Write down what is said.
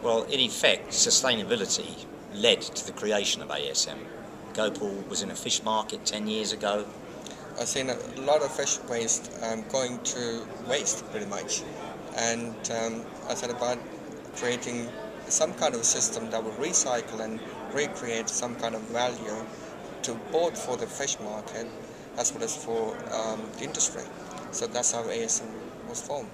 Well, in effect, sustainability led to the creation of ASM. Gopal was in a fish market 10 years ago. I've seen a lot of fish waste um, going to waste pretty much. And um, I thought about creating some kind of system that would recycle and recreate some kind of value to both for the fish market as well as for um, the industry. So that's how ASM was formed.